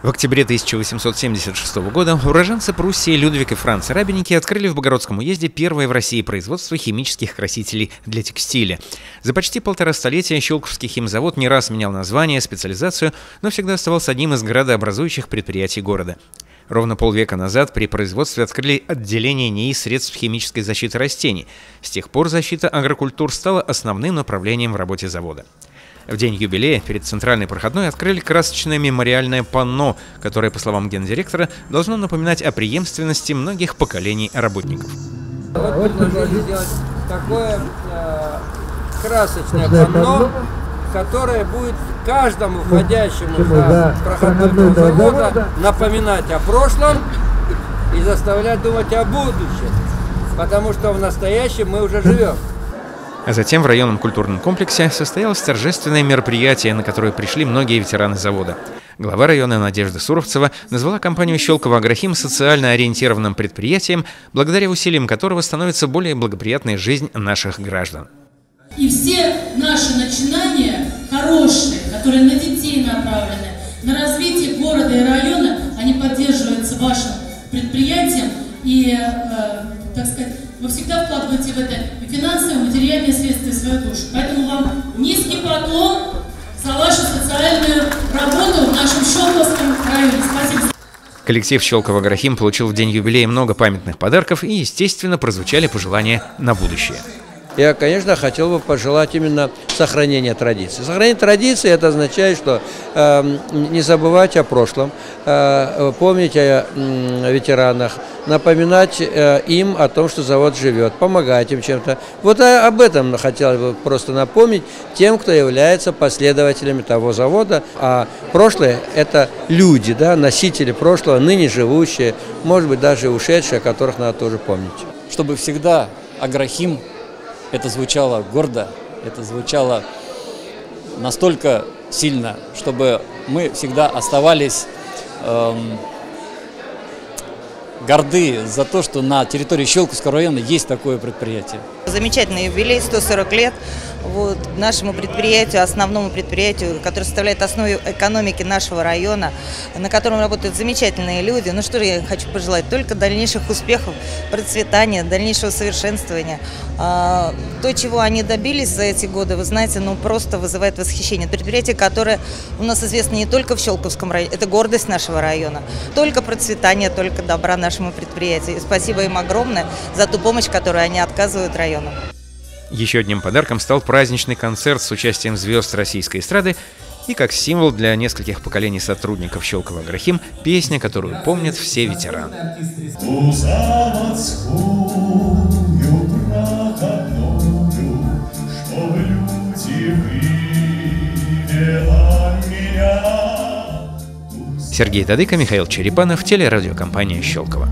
В октябре 1876 года уроженцы Пруссии Людвиг и Франц Рабиники открыли в Богородском уезде первое в России производство химических красителей для текстиля. За почти полтора столетия Щелковский химзавод не раз менял название, специализацию, но всегда оставался одним из градообразующих предприятий города. Ровно полвека назад при производстве открыли отделение НИИ средств химической защиты растений. С тех пор защита агрокультур стала основным направлением в работе завода. В день юбилея перед центральной проходной открыли красочное мемориальное панно, которое, по словам гендиректора, должно напоминать о преемственности многих поколений работников. Вот предложили сделать такое э, красочное панно, которое будет каждому входящему за проходной завода напоминать о прошлом и заставлять думать о будущем. Потому что в настоящем мы уже живем. Затем в районном культурном комплексе состоялось торжественное мероприятие, на которое пришли многие ветераны завода. Глава района Надежда Суровцева назвала компанию «Щелково Агрохим» социально ориентированным предприятием, благодаря усилиям которого становится более благоприятной жизнь наших граждан. И все наши начинания хорошие, которые на детей направлены, на развитие города и района, они поддерживаются вашим предприятием и, э, так сказать, вы всегда вкладываете в это финансовые, материальные средства и свою душу. Поэтому вам низкий поклон за вашу социальную работу в нашем Щелковском районе. Спасибо. Коллектив Щелкова Грахим получил в день юбилея много памятных подарков и, естественно, прозвучали пожелания на будущее я, конечно, хотел бы пожелать именно сохранения традиций. Сохранение традиций – это означает, что э, не забывать о прошлом, э, помнить о э, ветеранах, напоминать э, им о том, что завод живет, помогать им чем-то. Вот об этом хотелось бы просто напомнить тем, кто является последователями того завода. А прошлое – это люди, да, носители прошлого, ныне живущие, может быть, даже ушедшие, о которых надо тоже помнить. Чтобы всегда Аграхим это звучало гордо, это звучало настолько сильно, чтобы мы всегда оставались эм, горды за то, что на территории Щелковского района есть такое предприятие. Замечательный юбилей, 140 лет вот, нашему предприятию, основному предприятию, которое составляет основу экономики нашего района, на котором работают замечательные люди. Ну что же я хочу пожелать? Только дальнейших успехов, процветания, дальнейшего совершенствования. А, то, чего они добились за эти годы, вы знаете, ну просто вызывает восхищение. Предприятие, которое у нас известно не только в Щелковском районе, это гордость нашего района. Только процветание, только добра нашему предприятию. И спасибо им огромное за ту помощь, которую они отказывают району. Еще одним подарком стал праздничный концерт с участием звезд российской эстрады и как символ для нескольких поколений сотрудников Щелкова Грахим песня, которую помнят все ветераны. Сергей Тадыка, Михаил Черепанов, телерадиокомпания «Щелково».